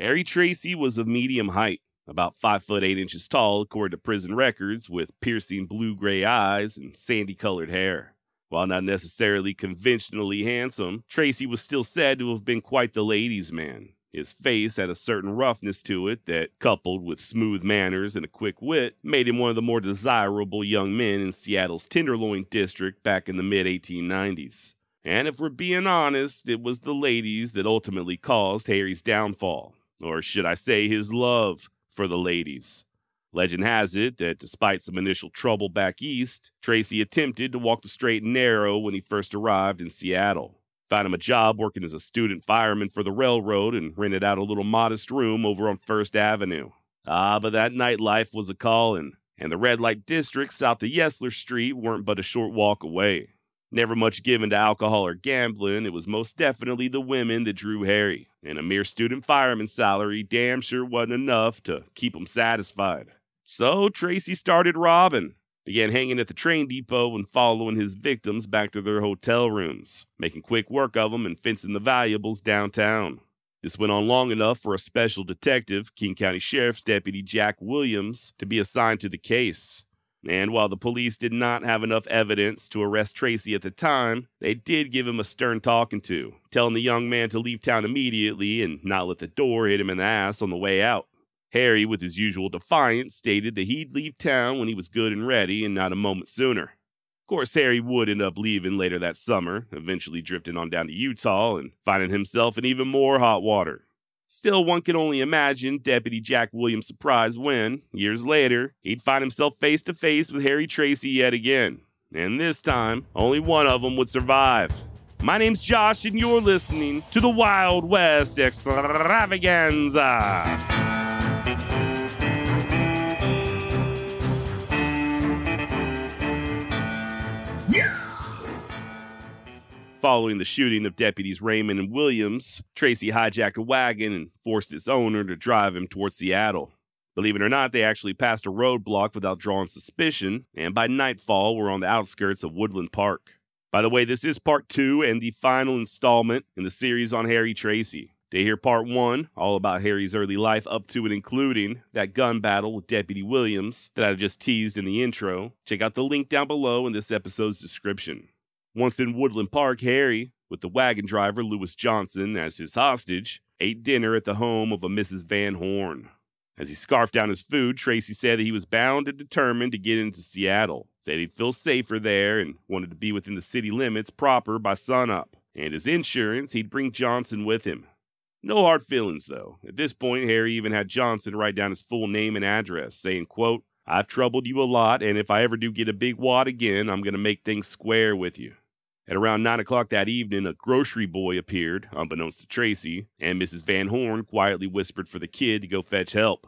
Harry Tracy was of medium height, about 5 foot 8 inches tall according to prison records, with piercing blue-gray eyes and sandy-colored hair. While not necessarily conventionally handsome, Tracy was still said to have been quite the ladies' man. His face had a certain roughness to it that, coupled with smooth manners and a quick wit, made him one of the more desirable young men in Seattle's Tenderloin district back in the mid 1890s. And if we're being honest, it was the ladies that ultimately caused Harry's downfall, or should I say his love for the ladies. Legend has it that despite some initial trouble back east, Tracy attempted to walk the straight and narrow when he first arrived in Seattle. Found him a job working as a student fireman for the railroad and rented out a little modest room over on First Avenue. Ah, but that nightlife was a calling, and the red light districts south of Yesler Street weren't but a short walk away. Never much given to alcohol or gambling, it was most definitely the women that drew Harry, and a mere student fireman's salary damn sure wasn't enough to keep him satisfied. So Tracy started robbing, began hanging at the train depot and following his victims back to their hotel rooms, making quick work of them and fencing the valuables downtown. This went on long enough for a special detective, King County Sheriff's Deputy Jack Williams, to be assigned to the case. And while the police did not have enough evidence to arrest Tracy at the time, they did give him a stern talking to, telling the young man to leave town immediately and not let the door hit him in the ass on the way out. Harry, with his usual defiance, stated that he'd leave town when he was good and ready and not a moment sooner. Of course, Harry would end up leaving later that summer, eventually drifting on down to Utah and finding himself in even more hot water. Still, one can only imagine Deputy Jack Williams' surprise when, years later, he'd find himself face to face with Harry Tracy yet again. And this time, only one of them would survive. My name's Josh, and you're listening to the Wild West Extravaganza. Following the shooting of deputies Raymond and Williams, Tracy hijacked a wagon and forced its owner to drive him towards Seattle. Believe it or not, they actually passed a roadblock without drawing suspicion, and by nightfall were on the outskirts of Woodland Park. By the way, this is part two and the final installment in the series on Harry Tracy. To hear part one, all about Harry's early life up to and including that gun battle with Deputy Williams that I just teased in the intro, check out the link down below in this episode's description. Once in Woodland Park, Harry, with the wagon driver Lewis Johnson as his hostage, ate dinner at the home of a Mrs. Van Horn. As he scarfed down his food, Tracy said that he was bound and determined to get into Seattle, said he'd feel safer there and wanted to be within the city limits proper by sunup. And his insurance, he'd bring Johnson with him. No hard feelings, though. At this point, Harry even had Johnson write down his full name and address, saying, quote, I've troubled you a lot, and if I ever do get a big wad again, I'm going to make things square with you. At around 9 o'clock that evening, a grocery boy appeared, unbeknownst to Tracy, and Mrs. Van Horn quietly whispered for the kid to go fetch help.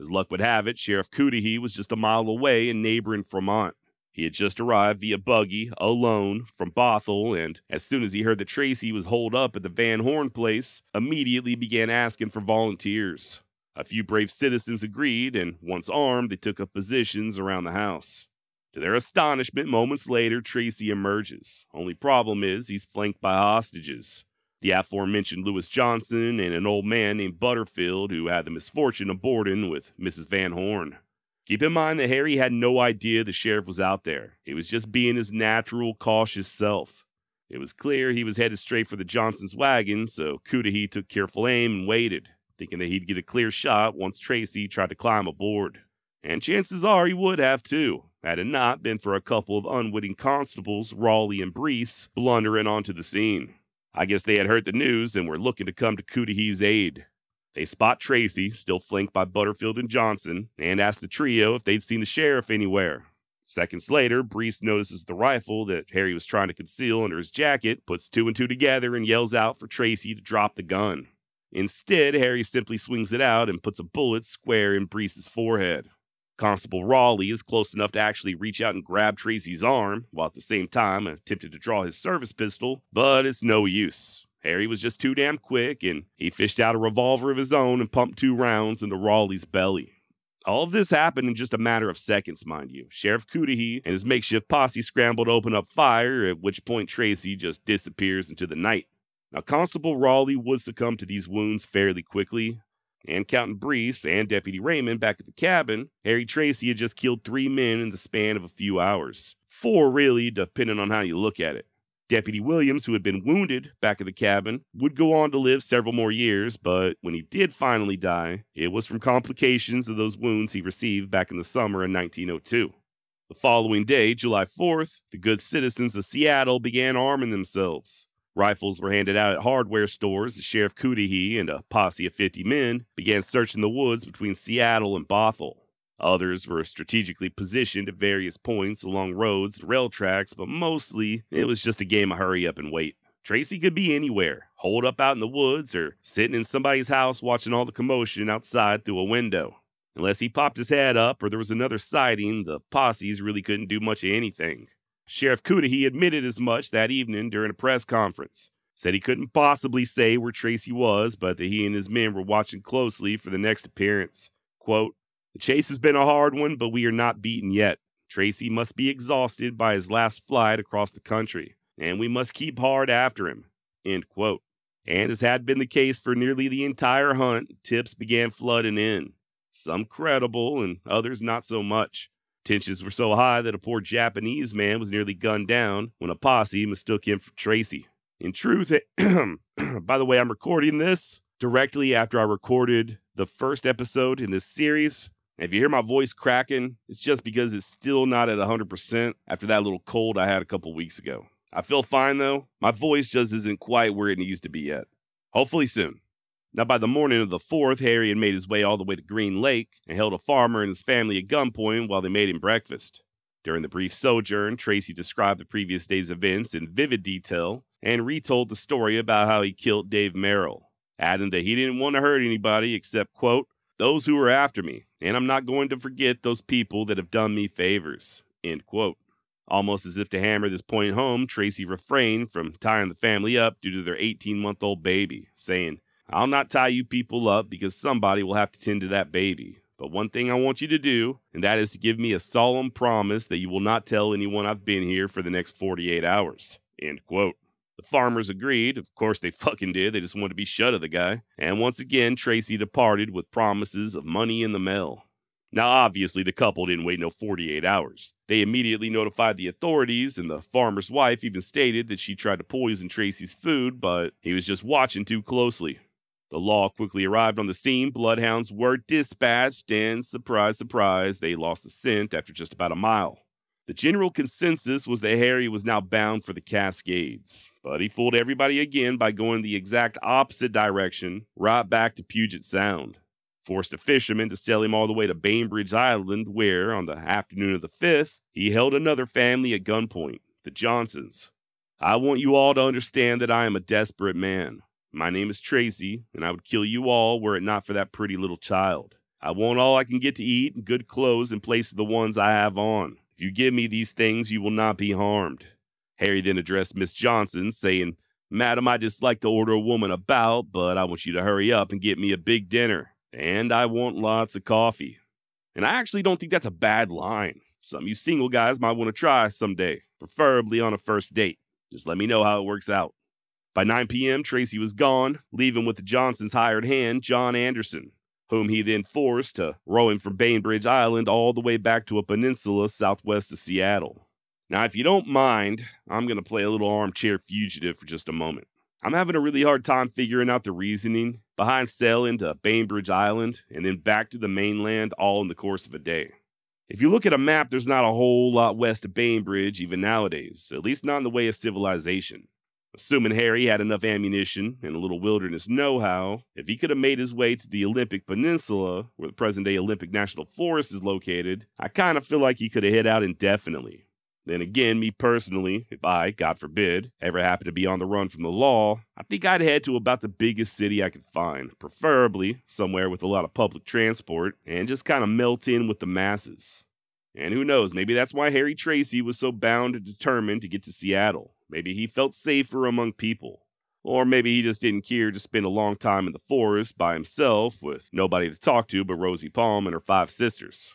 As luck would have it, Sheriff Cudihee was just a mile away in neighboring Fremont. He had just arrived via buggy, alone, from Bothell, and as soon as he heard that Tracy was holed up at the Van Horn place, immediately began asking for volunteers. A few brave citizens agreed, and once armed, they took up positions around the house. To their astonishment, moments later, Tracy emerges. Only problem is, he's flanked by hostages. The aforementioned Lewis Johnson and an old man named Butterfield who had the misfortune of boarding with Mrs. Van Horn. Keep in mind that Harry had no idea the sheriff was out there. He was just being his natural, cautious self. It was clear he was headed straight for the Johnson's wagon, so Cudihee took careful aim and waited, thinking that he'd get a clear shot once Tracy tried to climb aboard. And chances are he would have too had it not been for a couple of unwitting constables, Raleigh and Brees, blundering onto the scene. I guess they had heard the news and were looking to come to Cudihee's aid. They spot Tracy, still flanked by Butterfield and Johnson, and ask the trio if they'd seen the sheriff anywhere. Seconds later, Brees notices the rifle that Harry was trying to conceal under his jacket, puts two and two together, and yells out for Tracy to drop the gun. Instead, Harry simply swings it out and puts a bullet square in Brees's forehead. Constable Raleigh is close enough to actually reach out and grab Tracy's arm, while at the same time attempted to draw his service pistol, but it's no use. Harry was just too damn quick, and he fished out a revolver of his own and pumped two rounds into Raleigh's belly. All of this happened in just a matter of seconds, mind you. Sheriff Cudihee and his makeshift posse scrambled to open up fire, at which point Tracy just disappears into the night. Now, Constable Raleigh would succumb to these wounds fairly quickly, and counting Brees and Deputy Raymond back at the cabin, Harry Tracy had just killed three men in the span of a few hours. Four, really, depending on how you look at it. Deputy Williams, who had been wounded back at the cabin, would go on to live several more years, but when he did finally die, it was from complications of those wounds he received back in the summer in 1902. The following day, July 4th, the good citizens of Seattle began arming themselves. Rifles were handed out at hardware stores Sheriff Cudihee and a posse of 50 men began searching the woods between Seattle and Bothell. Others were strategically positioned at various points along roads and rail tracks, but mostly it was just a game of hurry up and wait. Tracy could be anywhere, holed up out in the woods, or sitting in somebody's house watching all the commotion outside through a window. Unless he popped his head up or there was another sighting, the posses really couldn't do much of anything. Sheriff Cudihee admitted as much that evening during a press conference. Said he couldn't possibly say where Tracy was, but that he and his men were watching closely for the next appearance. Quote, the chase has been a hard one, but we are not beaten yet. Tracy must be exhausted by his last flight across the country, and we must keep hard after him. End quote. And as had been the case for nearly the entire hunt, tips began flooding in. Some credible and others not so much. Tensions were so high that a poor Japanese man was nearly gunned down when a posse mistook him for Tracy. In truth, by the way, I'm recording this directly after I recorded the first episode in this series, if you hear my voice cracking, it's just because it's still not at 100% after that little cold I had a couple weeks ago. I feel fine though. My voice just isn't quite where it needs to be yet. Hopefully soon. Now, by the morning of the 4th, Harry had made his way all the way to Green Lake and held a farmer and his family at gunpoint while they made him breakfast. During the brief sojourn, Tracy described the previous day's events in vivid detail and retold the story about how he killed Dave Merrill, adding that he didn't want to hurt anybody except, quote, those who were after me, and I'm not going to forget those people that have done me favors. End quote. Almost as if to hammer this point home, Tracy refrained from tying the family up due to their 18 month old baby, saying, I'll not tie you people up because somebody will have to tend to that baby. But one thing I want you to do, and that is to give me a solemn promise that you will not tell anyone I've been here for the next 48 hours. End quote. The farmers agreed. Of course, they fucking did. They just wanted to be shut of the guy. And once again, Tracy departed with promises of money in the mail. Now, obviously, the couple didn't wait no 48 hours. They immediately notified the authorities, and the farmer's wife even stated that she tried to poison Tracy's food, but he was just watching too closely. The law quickly arrived on the scene, bloodhounds were dispatched, and surprise, surprise, they lost the scent after just about a mile. The general consensus was that Harry was now bound for the Cascades, but he fooled everybody again by going the exact opposite direction, right back to Puget Sound. Forced a fisherman to sail him all the way to Bainbridge Island, where, on the afternoon of the 5th, he held another family at gunpoint, the Johnsons. I want you all to understand that I am a desperate man. My name is Tracy, and I would kill you all were it not for that pretty little child. I want all I can get to eat and good clothes in place of the ones I have on. If you give me these things, you will not be harmed. Harry then addressed Miss Johnson, saying, Madam, I dislike to order a woman about, but I want you to hurry up and get me a big dinner. And I want lots of coffee. And I actually don't think that's a bad line. Some of you single guys might want to try someday, preferably on a first date. Just let me know how it works out. By 9 p.m., Tracy was gone, leaving with the Johnsons' hired hand, John Anderson whom he then forced to row him from Bainbridge Island all the way back to a peninsula southwest of Seattle. Now, if you don't mind, I'm going to play a little armchair fugitive for just a moment. I'm having a really hard time figuring out the reasoning behind sailing to Bainbridge Island and then back to the mainland all in the course of a day. If you look at a map, there's not a whole lot west of Bainbridge even nowadays, at least not in the way of civilization. Assuming Harry had enough ammunition and a little wilderness know how, if he could have made his way to the Olympic Peninsula, where the present day Olympic National Forest is located, I kind of feel like he could have hit out indefinitely. Then again, me personally, if I, God forbid, ever happened to be on the run from the law, I think I'd head to about the biggest city I could find, preferably somewhere with a lot of public transport, and just kind of melt in with the masses. And who knows, maybe that's why Harry Tracy was so bound and determined to get to Seattle. Maybe he felt safer among people. Or maybe he just didn't care to spend a long time in the forest by himself with nobody to talk to but Rosie Palm and her five sisters.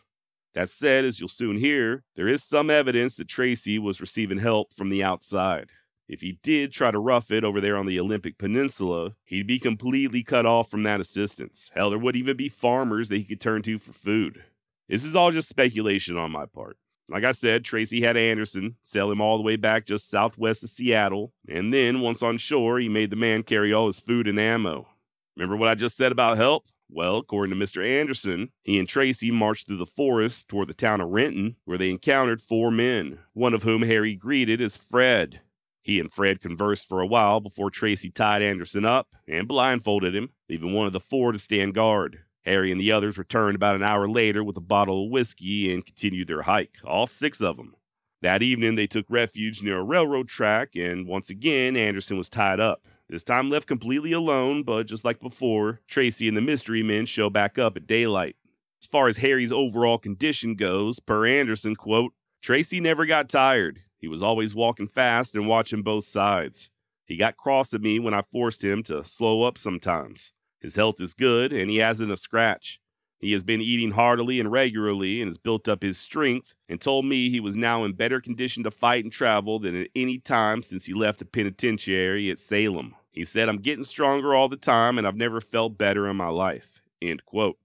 That said, as you'll soon hear, there is some evidence that Tracy was receiving help from the outside. if he did try to rough it over there on the Olympic Peninsula, he'd be completely cut off from that assistance. Hell, there wouldn't even be farmers that he could turn to for food. This is all just speculation on my part. Like I said, Tracy had Anderson sail him all the way back just southwest of Seattle, and then once on shore, he made the man carry all his food and ammo. Remember what I just said about help? Well, according to Mr. Anderson, he and Tracy marched through the forest toward the town of Renton, where they encountered four men, one of whom Harry greeted as Fred. He and Fred conversed for a while before Tracy tied Anderson up and blindfolded him, leaving one of the four to stand guard. Harry and the others returned about an hour later with a bottle of whiskey and continued their hike, all six of them. That evening, they took refuge near a railroad track, and once again, Anderson was tied up. This time left completely alone, but just like before, Tracy and the mystery men show back up at daylight. As far as Harry's overall condition goes, per Anderson, quote, Tracy never got tired. He was always walking fast and watching both sides. He got cross at me when I forced him to slow up sometimes. His health is good, and he hasn't a scratch. He has been eating heartily and regularly and has built up his strength and told me he was now in better condition to fight and travel than at any time since he left the penitentiary at Salem. He said, I'm getting stronger all the time and I've never felt better in my life. End quote.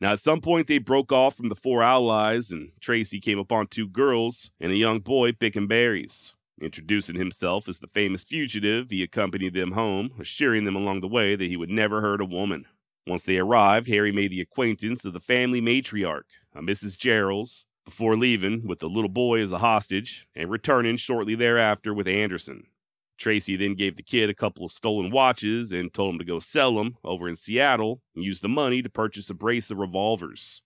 Now, at some point, they broke off from the four allies, and Tracy came upon two girls and a young boy picking berries. Introducing himself as the famous fugitive, he accompanied them home, assuring them along the way that he would never hurt a woman. Once they arrived, Harry made the acquaintance of the family matriarch, a Mrs. Gerald's, before leaving with the little boy as a hostage and returning shortly thereafter with Anderson. Tracy then gave the kid a couple of stolen watches and told him to go sell them over in Seattle and use the money to purchase a brace of revolvers.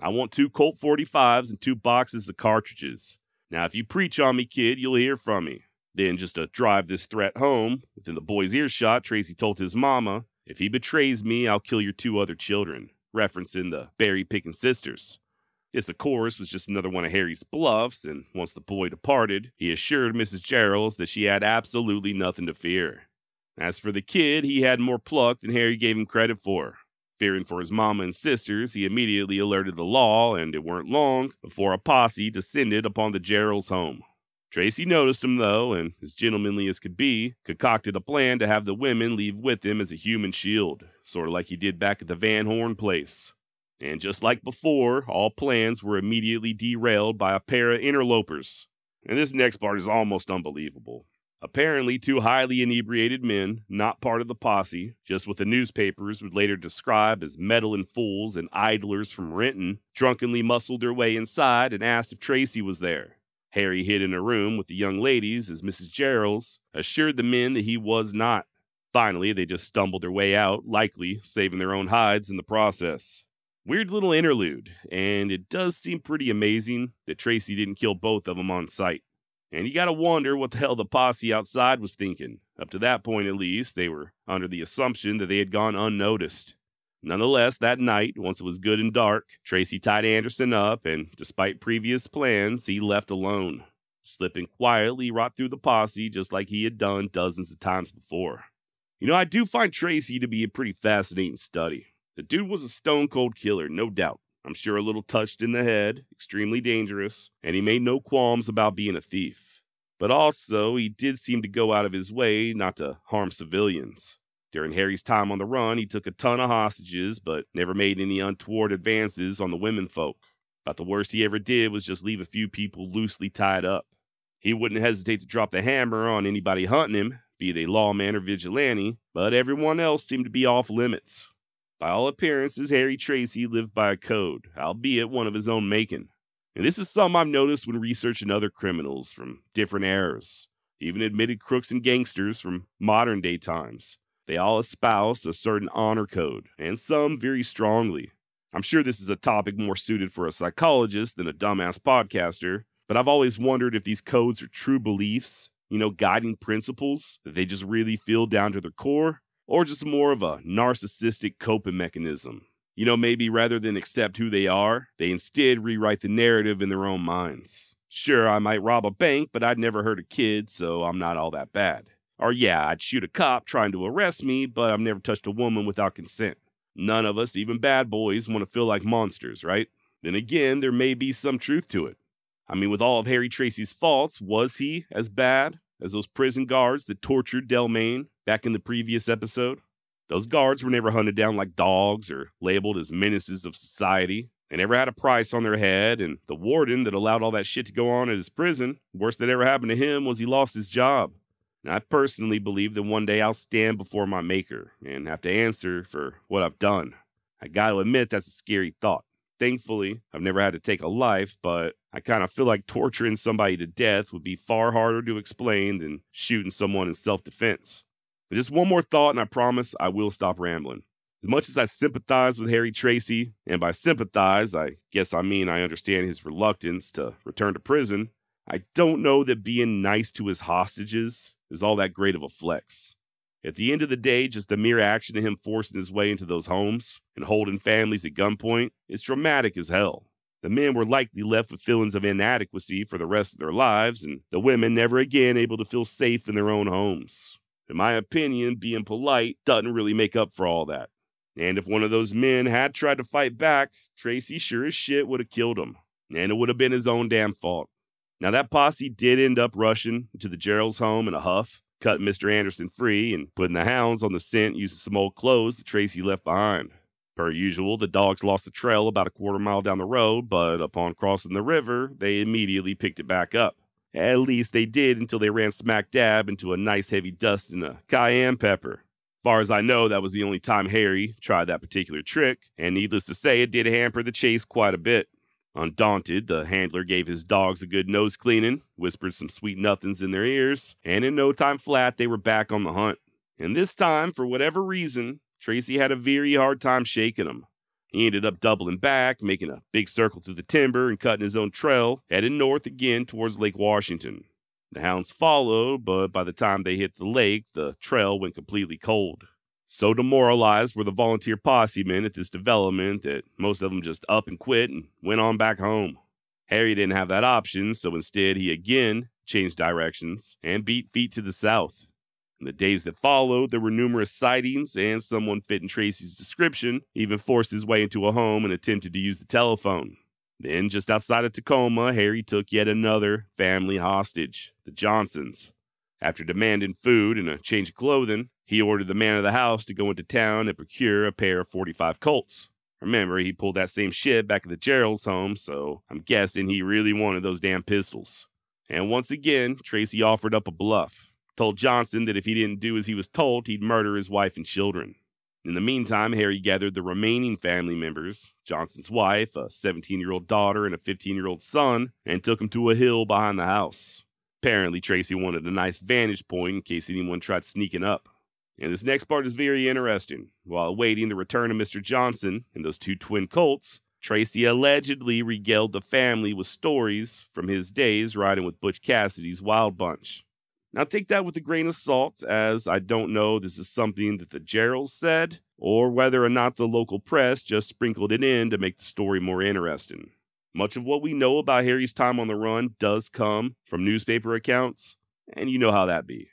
I want two Colt 45s and two boxes of cartridges. Now, if you preach on me, kid, you'll hear from me. Then, just to drive this threat home, within the boy's earshot, Tracy told his mama, If he betrays me, I'll kill your two other children, referencing the berry picking sisters. This, of course, was just another one of Harry's bluffs, and once the boy departed, he assured Mrs. Gerald's that she had absolutely nothing to fear. As for the kid, he had more pluck than Harry gave him credit for. Fearing for his mama and sisters, he immediately alerted the law, and it weren't long before a posse descended upon the Gerald's home. Tracy noticed him, though, and, as gentlemanly as could be, concocted a plan to have the women leave with him as a human shield, sort of like he did back at the Van Horn place. And just like before, all plans were immediately derailed by a pair of interlopers. And this next part is almost unbelievable. Apparently, two highly inebriated men, not part of the posse, just what the newspapers would later describe as meddling fools and idlers from Renton, drunkenly muscled their way inside and asked if Tracy was there. Harry hid in a room with the young ladies as Mrs. Gerald's assured the men that he was not. Finally, they just stumbled their way out, likely saving their own hides in the process. Weird little interlude, and it does seem pretty amazing that Tracy didn't kill both of them on sight. And you gotta wonder what the hell the posse outside was thinking. Up to that point, at least, they were under the assumption that they had gone unnoticed. Nonetheless, that night, once it was good and dark, Tracy tied Anderson up, and despite previous plans, he left alone, slipping quietly right through the posse just like he had done dozens of times before. You know, I do find Tracy to be a pretty fascinating study. The dude was a stone cold killer, no doubt. I'm sure a little touched in the head, extremely dangerous, and he made no qualms about being a thief. But also, he did seem to go out of his way not to harm civilians. During Harry's time on the run, he took a ton of hostages, but never made any untoward advances on the women folk. About the worst he ever did was just leave a few people loosely tied up. He wouldn't hesitate to drop the hammer on anybody hunting him, be they lawman or vigilante, but everyone else seemed to be off limits. By all appearances, Harry Tracy lived by a code, albeit one of his own making. And this is something I've noticed when researching other criminals from different eras, even admitted crooks and gangsters from modern day times. They all espouse a certain honor code, and some very strongly. I'm sure this is a topic more suited for a psychologist than a dumbass podcaster, but I've always wondered if these codes are true beliefs, you know, guiding principles that they just really feel down to their core, or just more of a narcissistic coping mechanism. You know, maybe rather than accept who they are, they instead rewrite the narrative in their own minds. Sure, I might rob a bank, but I'd never hurt a kid, so I'm not all that bad. Or yeah, I'd shoot a cop trying to arrest me, but I've never touched a woman without consent. None of us, even bad boys, want to feel like monsters, right? Then again, there may be some truth to it. I mean, with all of Harry Tracy's faults, was he as bad? As those prison guards that tortured Delmain back in the previous episode. Those guards were never hunted down like dogs or labeled as menaces of society. They never had a price on their head, and the warden that allowed all that shit to go on at his prison, worst that ever happened to him was he lost his job. And I personally believe that one day I'll stand before my maker and have to answer for what I've done. I gotta admit that's a scary thought. Thankfully, I've never had to take a life, but I kind of feel like torturing somebody to death would be far harder to explain than shooting someone in self defense. Just one more thought, and I promise I will stop rambling. As much as I sympathize with Harry Tracy, and by sympathize, I guess I mean I understand his reluctance to return to prison, I don't know that being nice to his hostages is all that great of a flex. At the end of the day, just the mere action of him forcing his way into those homes and holding families at gunpoint is dramatic as hell. The men were likely left with feelings of inadequacy for the rest of their lives, and the women never again able to feel safe in their own homes. In my opinion, being polite doesn't really make up for all that. And if one of those men had tried to fight back, Tracy sure as shit would have killed him. And it would have been his own damn fault. Now, that posse did end up rushing to the Gerald's home in a huff, cutting Mr. Anderson free and putting the hounds on the scent using some old clothes that Tracy left behind. Per usual, the dogs lost the trail about a quarter mile down the road, but upon crossing the river, they immediately picked it back up. At least they did until they ran smack dab into a nice heavy dust and a cayenne pepper. Far as I know, that was the only time Harry tried that particular trick, and needless to say, it did hamper the chase quite a bit. Undaunted, the handler gave his dogs a good nose cleaning, whispered some sweet nothings in their ears, and in no time flat, they were back on the hunt. And this time, for whatever reason, Tracy had a very hard time shaking them. He ended up doubling back, making a big circle through the timber and cutting his own trail, heading north again towards Lake Washington. The hounds followed, but by the time they hit the lake, the trail went completely cold. So demoralized were the volunteer posse men at this development that most of them just up and quit and went on back home. Harry didn't have that option, so instead he again changed directions and beat feet to the south. In the days that followed, there were numerous sightings, and someone fitting Tracy's description even forced his way into a home and attempted to use the telephone. Then, just outside of Tacoma, Harry took yet another family hostage, the Johnsons. After demanding food and a change of clothing, he ordered the man of the house to go into town and procure a pair of 45 Colts. Remember, he pulled that same shit back at the Gerald's home, so I'm guessing he really wanted those damn pistols. And once again, Tracy offered up a bluff told Johnson that if he didn't do as he was told, he'd murder his wife and children. In the meantime, Harry gathered the remaining family members Johnson's wife, a 17 year old daughter, and a 15 year old son and took them to a hill behind the house. Apparently, Tracy wanted a nice vantage point in case anyone tried sneaking up. And this next part is very interesting. While awaiting the return of Mr. Johnson and those two twin colts, Tracy allegedly regaled the family with stories from his days riding with Butch Cassidy's Wild Bunch. Now, take that with a grain of salt, as I don't know this is something that the Geralds said, or whether or not the local press just sprinkled it in to make the story more interesting. Much of what we know about Harry's time on the run does come from newspaper accounts, and you know how that be.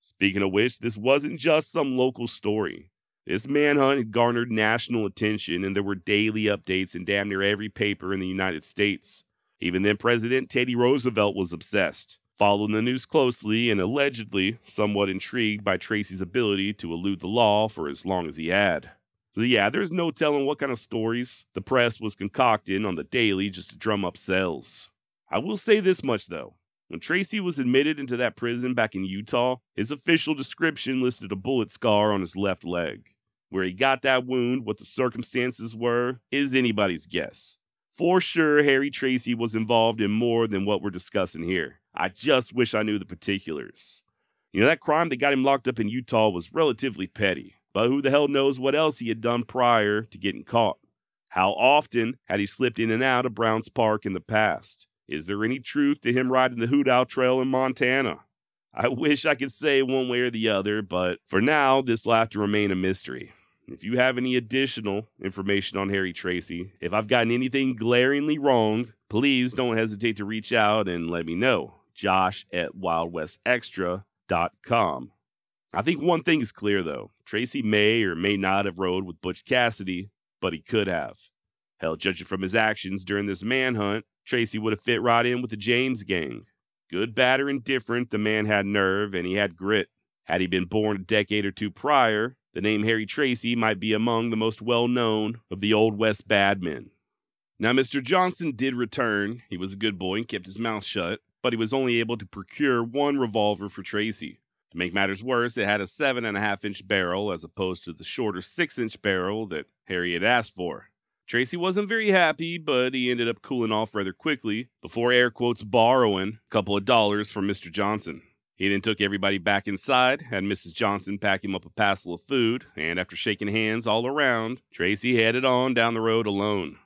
Speaking of which, this wasn't just some local story. This manhunt had garnered national attention, and there were daily updates in damn near every paper in the United States. Even then, President Teddy Roosevelt was obsessed following the news closely and allegedly somewhat intrigued by Tracy's ability to elude the law for as long as he had. So, yeah, there's no telling what kind of stories the press was concocting on the daily just to drum up sales. I will say this much though. When Tracy was admitted into that prison back in Utah, his official description listed a bullet scar on his left leg. Where he got that wound, what the circumstances were, is anybody's guess. For sure, Harry Tracy was involved in more than what we're discussing here. I just wish I knew the particulars. You know, that crime that got him locked up in Utah was relatively petty, but who the hell knows what else he had done prior to getting caught? How often had he slipped in and out of Browns Park in the past? Is there any truth to him riding the Hoot Owl Trail in Montana? I wish I could say one way or the other, but for now, this will have to remain a mystery. If you have any additional information on Harry Tracy, if I've gotten anything glaringly wrong, please don't hesitate to reach out and let me know josh at wildwestextra.com. I think one thing is clear, though. Tracy may or may not have rode with Butch Cassidy, but he could have. Hell, judging from his actions during this manhunt, Tracy would have fit right in with the James gang. Good, bad, or indifferent, the man had nerve and he had grit. Had he been born a decade or two prior, the name Harry Tracy might be among the most well known of the Old West badmen. Now, Mr. Johnson did return. He was a good boy and kept his mouth shut, but he was only able to procure one revolver for Tracy. To make matters worse, it had a seven and a half inch barrel as opposed to the shorter six inch barrel that Harry had asked for. Tracy wasn't very happy, but he ended up cooling off rather quickly before air quotes borrowing a couple of dollars from Mr. Johnson. He then took everybody back inside, had Mrs. Johnson pack him up a passel of food, and after shaking hands all around, Tracy headed on down the road alone.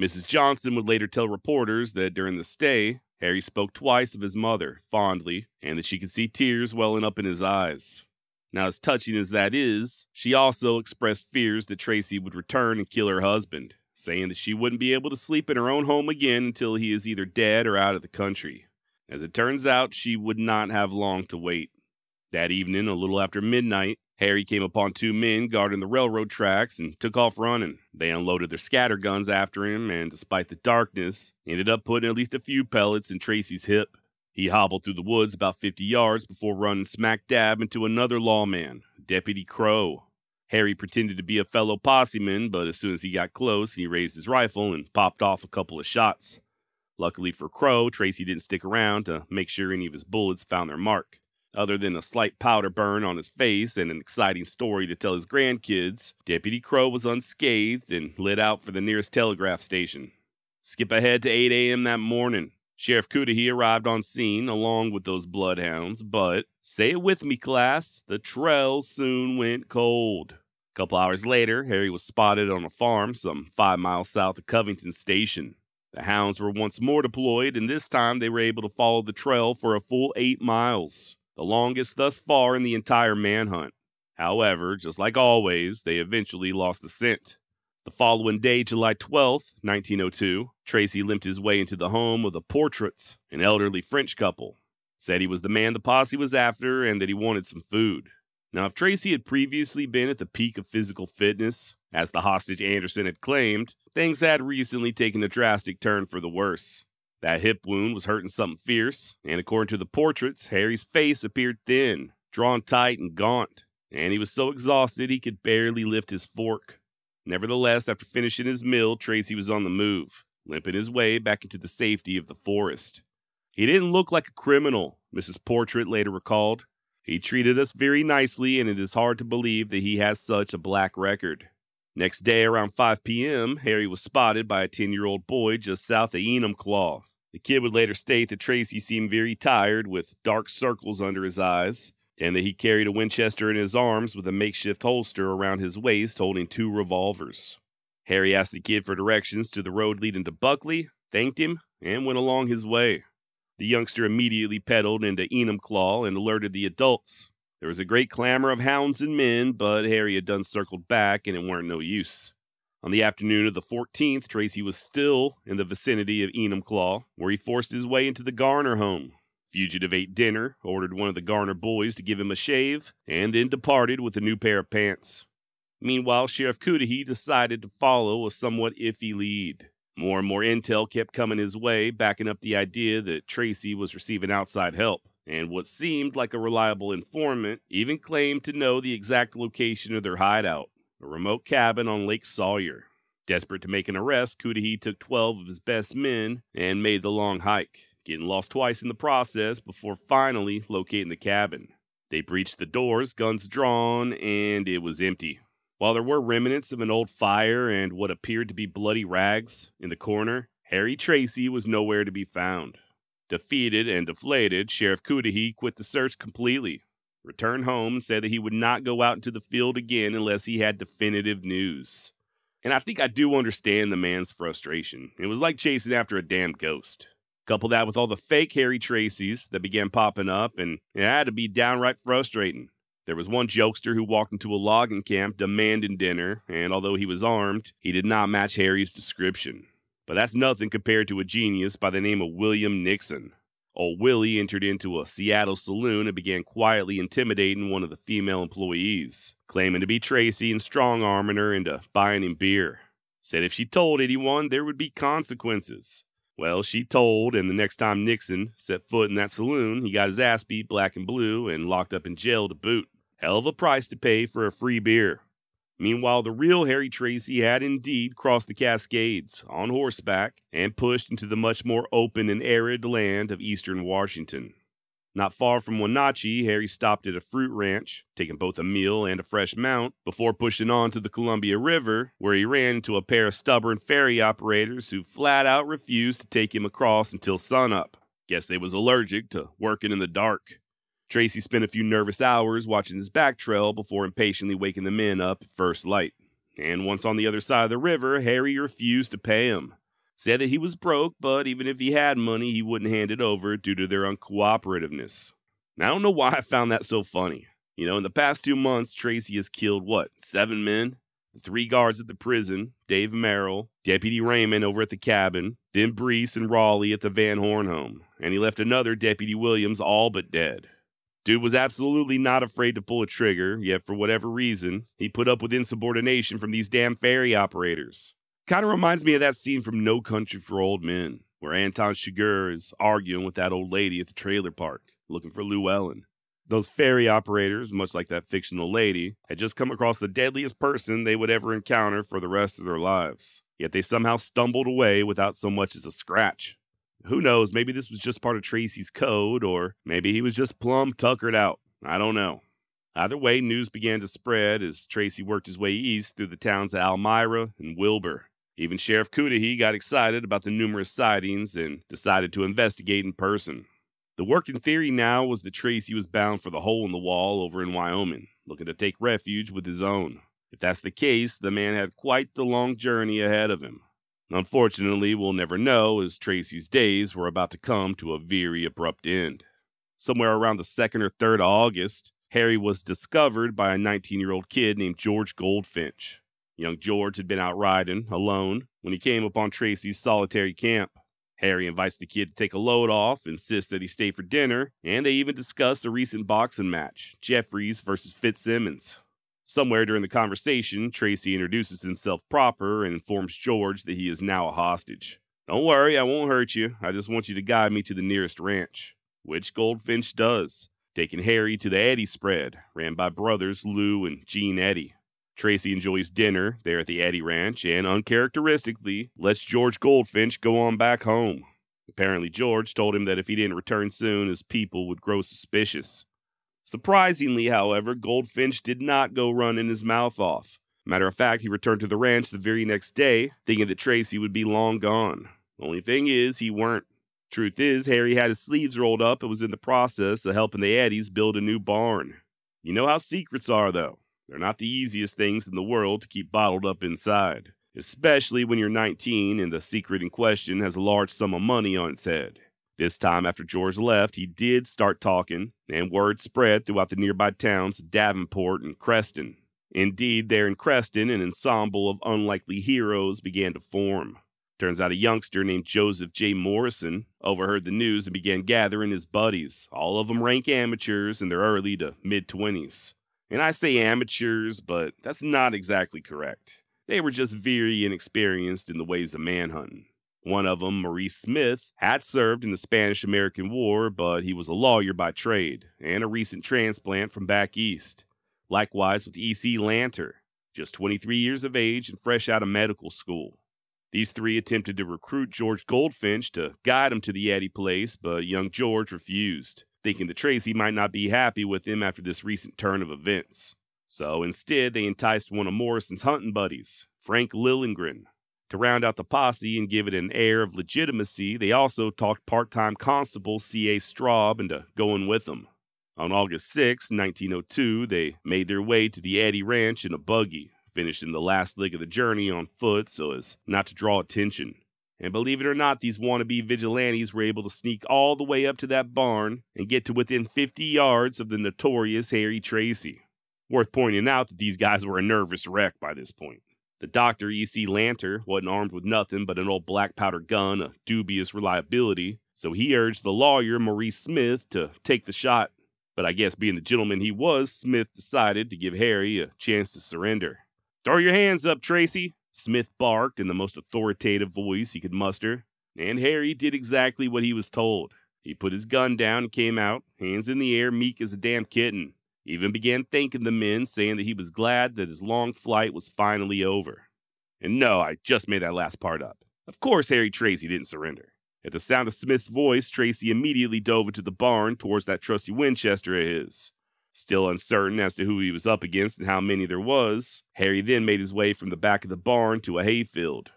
Mrs. Johnson would later tell reporters that during the stay, Harry spoke twice of his mother, fondly, and that she could see tears welling up in his eyes. Now, as touching as that is, she also expressed fears that Tracy would return and kill her husband, saying that she wouldn't be able to sleep in her own home again until he is either dead or out of the country. As it turns out, she would not have long to wait. That evening, a little after midnight, Harry came upon two men guarding the railroad tracks and took off running. They unloaded their scatter guns after him, and despite the darkness, ended up putting at least a few pellets in Tracy's hip. He hobbled through the woods about 50 yards before running smack dab into another lawman, Deputy Crow. Harry pretended to be a fellow posseman, but as soon as he got close, he raised his rifle and popped off a couple of shots. Luckily for Crow, Tracy didn't stick around to make sure any of his bullets found their mark. Other than a slight powder burn on his face and an exciting story to tell his grandkids, Deputy Crow was unscathed and lit out for the nearest telegraph station. Skip ahead to 8 a.m. that morning. Sheriff Cudihee arrived on scene along with those bloodhounds, but, say it with me, class, the trail soon went cold. A couple hours later, Harry was spotted on a farm some five miles south of Covington Station. The hounds were once more deployed, and this time they were able to follow the trail for a full eight miles, the longest thus far in the entire manhunt. However, just like always, they eventually lost the scent. The following day, July 12th, 1902, Tracy limped his way into the home of the Portraits, an elderly French couple. Said he was the man the posse was after and that he wanted some food. Now, if Tracy had previously been at the peak of physical fitness, as the hostage Anderson had claimed, things had recently taken a drastic turn for the worse. That hip wound was hurting something fierce, and according to the portraits, Harry's face appeared thin, drawn tight, and gaunt, and he was so exhausted he could barely lift his fork. Nevertheless, after finishing his meal, Tracy was on the move, limping his way back into the safety of the forest. He didn't look like a criminal, Mrs. Portrait later recalled. He treated us very nicely, and it is hard to believe that he has such a black record. Next day, around 5 p.m., Harry was spotted by a 10 year old boy just south of Enumclaw. The kid would later state that Tracy seemed very tired with dark circles under his eyes, and that he carried a Winchester in his arms with a makeshift holster around his waist holding two revolvers. Harry asked the kid for directions to the road leading to Buckley, thanked him, and went along his way. The youngster immediately pedaled into Enumclaw and alerted the adults. There was a great clamor of hounds and men, but Harry had done circled back and it weren't no use. On the afternoon of the 14th, Tracy was still in the vicinity of Enumclaw, where he forced his way into the Garner home. Fugitive ate dinner, ordered one of the Garner boys to give him a shave, and then departed with a new pair of pants. Meanwhile, Sheriff Cudihee decided to follow a somewhat iffy lead. More and more intel kept coming his way, backing up the idea that Tracy was receiving outside help and what seemed like a reliable informant even claimed to know the exact location of their hideout, a remote cabin on Lake Sawyer. Desperate to make an arrest, Cudihee took 12 of his best men and made the long hike, getting lost twice in the process before finally locating the cabin. They breached the doors, guns drawn, and it was empty. While there were remnants of an old fire and what appeared to be bloody rags in the corner, Harry Tracy was nowhere to be found. Defeated and deflated, Sheriff Cudihee quit the search completely, returned home, and said that he would not go out into the field again unless he had definitive news. And I think I do understand the man's frustration. It was like chasing after a damn ghost. Couple that with all the fake Harry Tracy's that began popping up, and it had to be downright frustrating. There was one jokester who walked into a logging camp demanding dinner, and although he was armed, he did not match Harry's description. But that's nothing compared to a genius by the name of William Nixon. Old Willie entered into a Seattle saloon and began quietly intimidating one of the female employees, claiming to be Tracy and strong arming her into buying him beer. Said if she told anyone, there would be consequences. Well, she told, and the next time Nixon set foot in that saloon, he got his ass beat black and blue and locked up in jail to boot. Hell of a price to pay for a free beer. Meanwhile, the real Harry Tracy had indeed crossed the Cascades on horseback and pushed into the much more open and arid land of eastern Washington. Not far from Wenatchee, Harry stopped at a fruit ranch, taking both a meal and a fresh mount, before pushing on to the Columbia River, where he ran into a pair of stubborn ferry operators who flat out refused to take him across until sunup. Guess they was allergic to working in the dark. Tracy spent a few nervous hours watching his back trail before impatiently waking the men up at first light. And once on the other side of the river, Harry refused to pay him. Said that he was broke, but even if he had money, he wouldn't hand it over due to their uncooperativeness. Now, I don't know why I found that so funny. You know, in the past two months, Tracy has killed what, seven men? The three guards at the prison, Dave Merrill, Deputy Raymond over at the cabin, then Brees and Raleigh at the Van Horn home, and he left another Deputy Williams all but dead. Dude was absolutely not afraid to pull a trigger, yet for whatever reason, he put up with insubordination from these damn ferry operators. Kind of reminds me of that scene from No Country for Old Men, where Anton Chigurh is arguing with that old lady at the trailer park, looking for Llewellyn. Those ferry operators, much like that fictional lady, had just come across the deadliest person they would ever encounter for the rest of their lives. Yet they somehow stumbled away without so much as a scratch. Who knows, maybe this was just part of Tracy's code, or maybe he was just plumb tuckered out. I don't know. Either way, news began to spread as Tracy worked his way east through the towns of Almira and Wilbur. Even Sheriff Cudihee got excited about the numerous sightings and decided to investigate in person. The working theory now was that Tracy was bound for the hole in the wall over in Wyoming, looking to take refuge with his own. If that's the case, the man had quite the long journey ahead of him. Unfortunately, we'll never know as Tracy's days were about to come to a very abrupt end. Somewhere around the 2nd or 3rd of August, Harry was discovered by a 19 year old kid named George Goldfinch. Young George had been out riding, alone, when he came upon Tracy's solitary camp. Harry invites the kid to take a load off, insists that he stay for dinner, and they even discuss a recent boxing match Jeffries versus Fitzsimmons. Somewhere during the conversation, Tracy introduces himself proper and informs George that he is now a hostage. Don't worry, I won't hurt you. I just want you to guide me to the nearest ranch. Which Goldfinch does, taking Harry to the Eddy spread, ran by brothers Lou and Gene Eddy. Tracy enjoys dinner there at the Eddy Ranch and uncharacteristically lets George Goldfinch go on back home. Apparently, George told him that if he didn't return soon, his people would grow suspicious. Surprisingly, however, Goldfinch did not go running his mouth off. Matter of fact, he returned to the ranch the very next day, thinking that Tracy would be long gone. Only thing is, he weren't. Truth is, Harry had his sleeves rolled up and was in the process of helping the Eddys build a new barn. You know how secrets are, though. They're not the easiest things in the world to keep bottled up inside, especially when you're 19 and the secret in question has a large sum of money on its head. This time, after George left, he did start talking, and word spread throughout the nearby towns of Davenport and Creston. Indeed, there in Creston, an ensemble of unlikely heroes began to form. Turns out a youngster named Joseph J. Morrison overheard the news and began gathering his buddies, all of them rank amateurs in their early to mid 20s. And I say amateurs, but that's not exactly correct. They were just very inexperienced in the ways of manhunting. One of them, Maurice Smith, had served in the Spanish American War, but he was a lawyer by trade and a recent transplant from back east. Likewise with E.C. Lanter, just 23 years of age and fresh out of medical school. These three attempted to recruit George Goldfinch to guide him to the Eddy place, but young George refused thinking that Tracy might not be happy with him after this recent turn of events. So instead, they enticed one of Morrison's hunting buddies, Frank Lillingren. To round out the posse and give it an air of legitimacy, they also talked part time constable C.A. Straub into going with them. On August 6, 1902, they made their way to the Eddy Ranch in a buggy, finishing the last leg of the journey on foot so as not to draw attention. And believe it or not, these wannabe vigilantes were able to sneak all the way up to that barn and get to within 50 yards of the notorious Harry Tracy. Worth pointing out that these guys were a nervous wreck by this point. The doctor, E.C. Lanter, wasn't armed with nothing but an old black powder gun of dubious reliability, so he urged the lawyer, Maurice Smith, to take the shot. But I guess being the gentleman he was, Smith decided to give Harry a chance to surrender. Throw your hands up, Tracy, Smith barked in the most authoritative voice he could muster. And Harry did exactly what he was told. He put his gun down and came out, hands in the air, meek as a damn kitten. He even began thanking the men, saying that he was glad that his long flight was finally over. And no, I just made that last part up. Of course, Harry Tracy didn't surrender. At the sound of Smith's voice, Tracy immediately dove into the barn towards that trusty Winchester of his. Still uncertain as to who he was up against and how many there was, Harry then made his way from the back of the barn to a hayfield.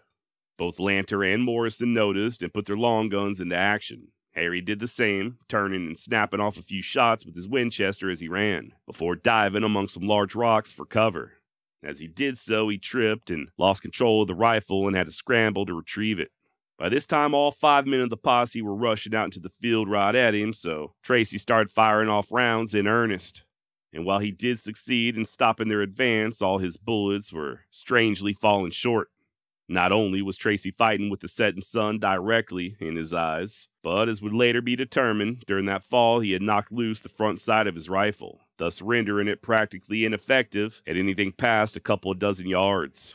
Both Lanter and Morrison noticed and put their long guns into action. Harry did the same, turning and snapping off a few shots with his Winchester as he ran, before diving among some large rocks for cover. As he did so, he tripped and lost control of the rifle and had to scramble to retrieve it. By this time, all five men of the posse were rushing out into the field right at him, so Tracy started firing off rounds in earnest. And while he did succeed in stopping their advance, all his bullets were strangely falling short. Not only was Tracy fighting with the setting sun directly in his eyes, but as would later be determined, during that fall he had knocked loose the front side of his rifle, thus rendering it practically ineffective at anything past a couple of dozen yards.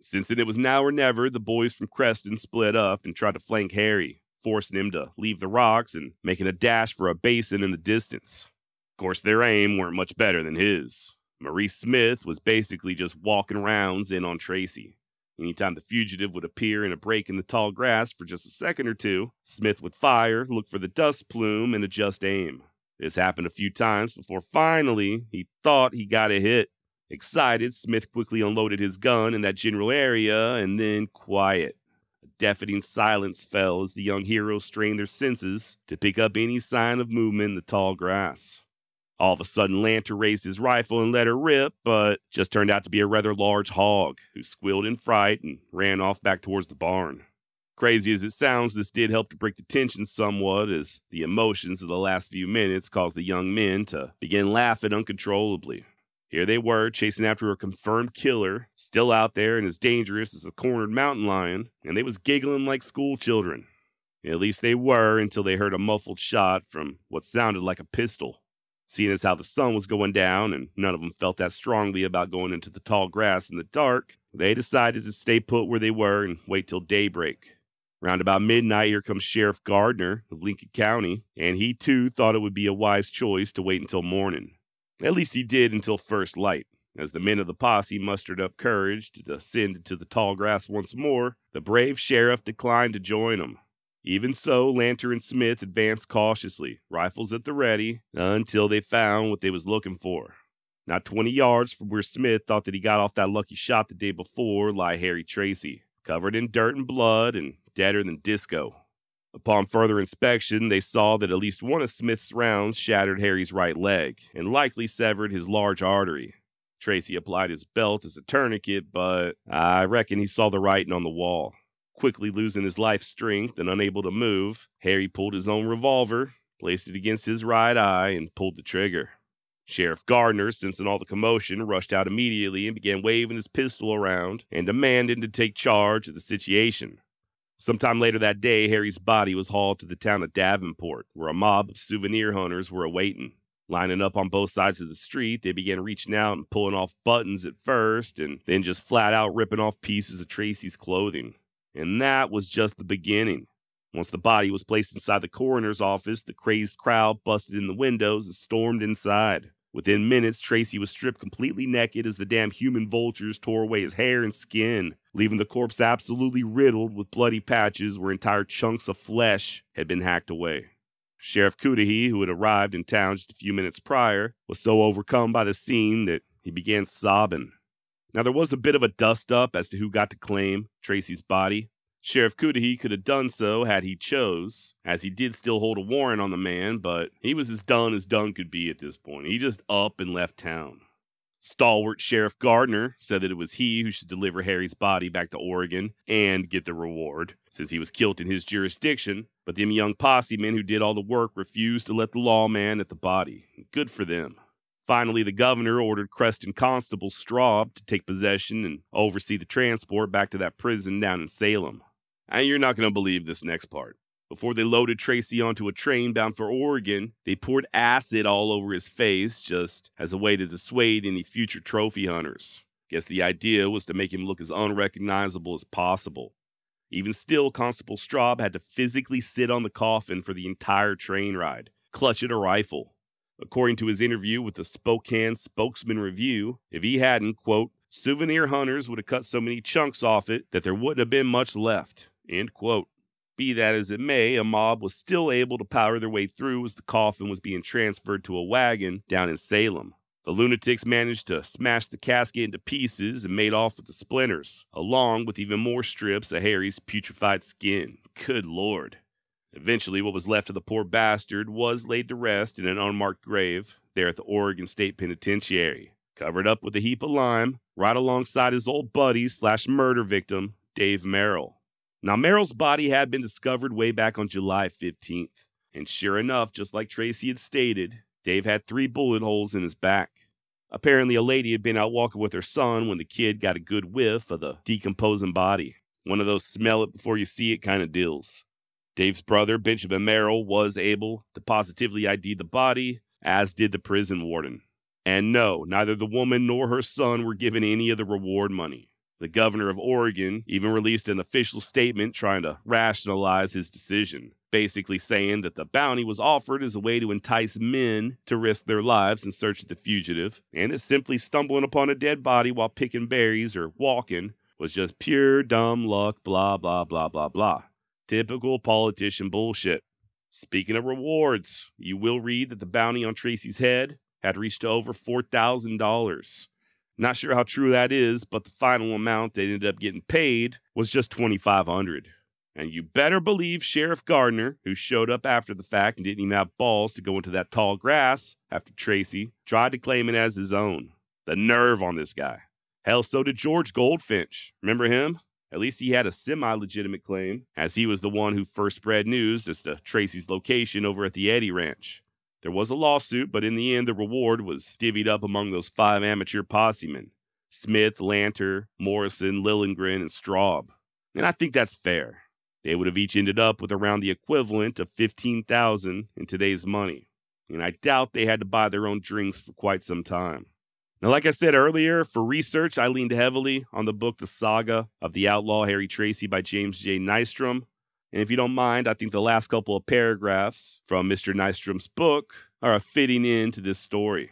Since it was now or never, the boys from Creston split up and tried to flank Harry, forcing him to leave the rocks and making a dash for a basin in the distance. Of course, their aim weren't much better than his. Maurice Smith was basically just walking rounds in on Tracy, Anytime the fugitive would appear in a break in the tall grass for just a second or two, Smith would fire, look for the dust plume, and adjust aim. This happened a few times before finally he thought he got a hit. Excited, Smith quickly unloaded his gun in that general area, and then quiet. A deafening silence fell as the young heroes strained their senses to pick up any sign of movement in the tall grass. All of a sudden, Lanter raised his rifle and let her rip, but just turned out to be a rather large hog who squealed in fright and ran off back towards the barn. Crazy as it sounds, this did help to break the tension somewhat as the emotions of the last few minutes caused the young men to begin laughing uncontrollably. Here they were, chasing after a confirmed killer, still out there and as dangerous as a cornered mountain lion, and they was giggling like school children. At least they were until they heard a muffled shot from what sounded like a pistol. Seeing as how the sun was going down and none of them felt that strongly about going into the tall grass in the dark, they decided to stay put where they were and wait till daybreak. Round about midnight, here comes Sheriff Gardner of Lincoln County, and he too thought it would be a wise choice to wait until morning. At least he did until first light. As the men of the posse mustered up courage to descend into the tall grass once more, the brave sheriff declined to join them. Even so, Lanter and Smith advanced cautiously, rifles at the ready, until they found what they was looking for. Not 20 yards from where Smith thought that he got off that lucky shot the day before lie Harry Tracy, covered in dirt and blood and deader than disco. Upon further inspection, they saw that at least one of Smith's rounds shattered Harry's right leg and likely severed his large artery. Tracy applied his belt as a tourniquet, but I reckon he saw the writing on the wall. Quickly losing his life strength and unable to move, Harry pulled his own revolver, placed it against his right eye, and pulled the trigger. Sheriff Gardner, sensing all the commotion, rushed out immediately and began waving his pistol around and demanding to take charge of the situation. Sometime later that day, Harry's body was hauled to the town of Davenport, where a mob of souvenir hunters were awaiting. Lining up on both sides of the street, they began reaching out and pulling off buttons at first, and then just flat out ripping off pieces of Tracy's clothing. And that was just the beginning. Once the body was placed inside the coroner's office, the crazed crowd busted in the windows and stormed inside. Within minutes, Tracy was stripped completely naked as the damn human vultures tore away his hair and skin, leaving the corpse absolutely riddled with bloody patches where entire chunks of flesh had been hacked away. Sheriff Cudihee, who had arrived in town just a few minutes prior, was so overcome by the scene that he began sobbing. Now, there was a bit of a dust up as to who got to claim Tracy's body. Sheriff Cudihee could have done so had he chose, as he did still hold a warrant on the man, but he was as done as done could be at this point. He just up and left town. Stalwart Sheriff Gardner said that it was he who should deliver Harry's body back to Oregon and get the reward, since he was killed in his jurisdiction. But them young posse men who did all the work refused to let the lawman at the body. Good for them. Finally, the governor ordered Creston Constable Straub to take possession and oversee the transport back to that prison down in Salem. And you're not going to believe this next part. Before they loaded Tracy onto a train bound for Oregon, they poured acid all over his face just as a way to dissuade any future trophy hunters. Guess the idea was to make him look as unrecognizable as possible. Even still, Constable Straub had to physically sit on the coffin for the entire train ride, clutching a rifle. According to his interview with the Spokane Spokesman Review, if he hadn't, quote, souvenir hunters would have cut so many chunks off it that there wouldn't have been much left, end quote. Be that as it may, a mob was still able to power their way through as the coffin was being transferred to a wagon down in Salem. The lunatics managed to smash the casket into pieces and made off with the splinters, along with even more strips of Harry's putrefied skin. Good lord. Eventually, what was left of the poor bastard was laid to rest in an unmarked grave there at the Oregon State Penitentiary, covered up with a heap of lime, right alongside his old buddy slash murder victim, Dave Merrill. Now, Merrill's body had been discovered way back on July 15th. And sure enough, just like Tracy had stated, Dave had three bullet holes in his back. Apparently, a lady had been out walking with her son when the kid got a good whiff of the decomposing body. One of those smell it before you see it kind of deals. Dave's brother, Benjamin Merrill, was able to positively ID the body, as did the prison warden. And no, neither the woman nor her son were given any of the reward money. The governor of Oregon even released an official statement trying to rationalize his decision, basically saying that the bounty was offered as a way to entice men to risk their lives in search of the fugitive, and that simply stumbling upon a dead body while picking berries or walking was just pure dumb luck, blah, blah, blah, blah, blah. Typical politician bullshit. Speaking of rewards, you will read that the bounty on Tracy's head had reached over $4,000. Not sure how true that is, but the final amount they ended up getting paid was just 2500 And you better believe Sheriff Gardner, who showed up after the fact and didn't even have balls to go into that tall grass after Tracy, tried to claim it as his own. The nerve on this guy. Hell, so did George Goldfinch. Remember him? At least he had a semi legitimate claim, as he was the one who first spread news as to Tracy's location over at the Eddy Ranch. There was a lawsuit, but in the end, the reward was divvied up among those five amateur possemen Smith, Lanter, Morrison, Lillingren, and Straub. And I think that's fair. They would have each ended up with around the equivalent of 15000 in today's money. And I doubt they had to buy their own drinks for quite some time. Now, like I said earlier, for research, I leaned heavily on the book The Saga of the Outlaw Harry Tracy by James J. Nystrom. And if you don't mind, I think the last couple of paragraphs from Mr. Nystrom's book are a fitting end to this story.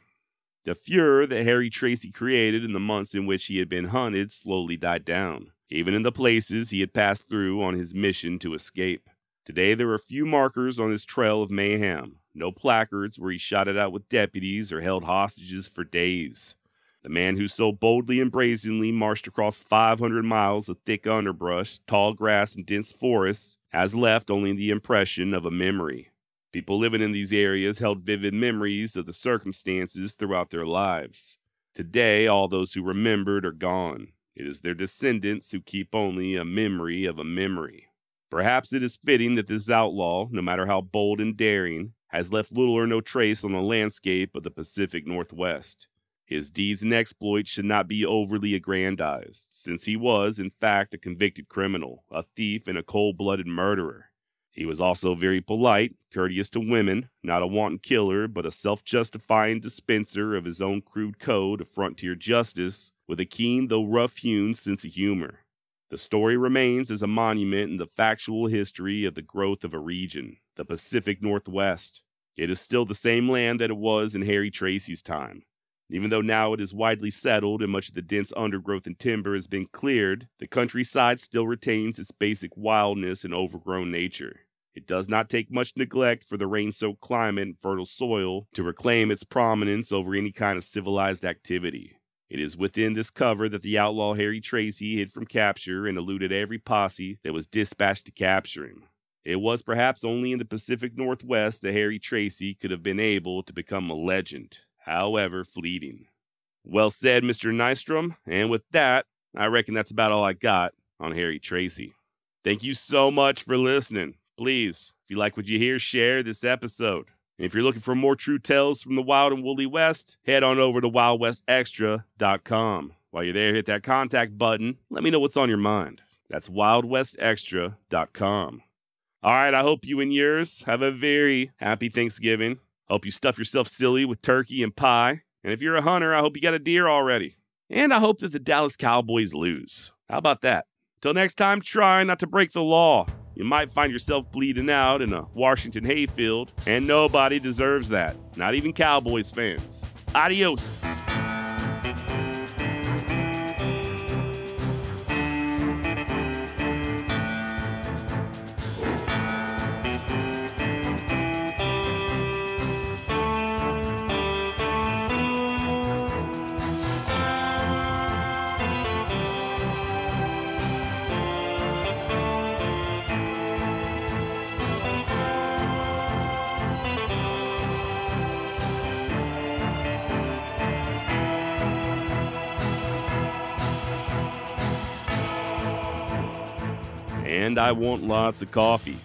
The furor that Harry Tracy created in the months in which he had been hunted slowly died down, even in the places he had passed through on his mission to escape. Today there are few markers on his trail of mayhem, no placards where he shot it out with deputies or held hostages for days. The man who so boldly and brazenly marched across 500 miles of thick underbrush, tall grass, and dense forests has left only the impression of a memory. People living in these areas held vivid memories of the circumstances throughout their lives. Today, all those who remembered are gone. It is their descendants who keep only a memory of a memory. Perhaps it is fitting that this outlaw, no matter how bold and daring, has left little or no trace on the landscape of the Pacific Northwest. His deeds and exploits should not be overly aggrandized, since he was, in fact, a convicted criminal, a thief, and a cold blooded murderer. He was also very polite, courteous to women, not a wanton killer, but a self justifying dispenser of his own crude code of frontier justice, with a keen though rough hewn sense of humor. The story remains as a monument in the factual history of the growth of a region, the Pacific Northwest. It is still the same land that it was in Harry Tracy's time, even though now it is widely settled and much of the dense undergrowth and timber has been cleared, the countryside still retains its basic wildness and overgrown nature. It does not take much neglect for the rain soaked climate and fertile soil to reclaim its prominence over any kind of civilized activity. It is within this cover that the outlaw Harry Tracy hid from capture and eluded every posse that was dispatched to capture him. It was perhaps only in the Pacific Northwest that Harry Tracy could have been able to become a legend however fleeting. Well said, Mr. Nystrom. And with that, I reckon that's about all I got on Harry Tracy. Thank you so much for listening. Please, if you like what you hear, share this episode. If you're looking for more true tales from the wild and woolly west, head on over to wildwestextra.com. While you're there, hit that contact button. Let me know what's on your mind. That's wildwestextra.com. All right, I hope you and yours have a very happy Thanksgiving. Hope you stuff yourself silly with turkey and pie. And if you're a hunter, I hope you got a deer already. And I hope that the Dallas Cowboys lose. How about that? Till next time, try not to break the law. You might find yourself bleeding out in a Washington hayfield, and nobody deserves that, not even Cowboys fans. Adios. And I want lots of coffee.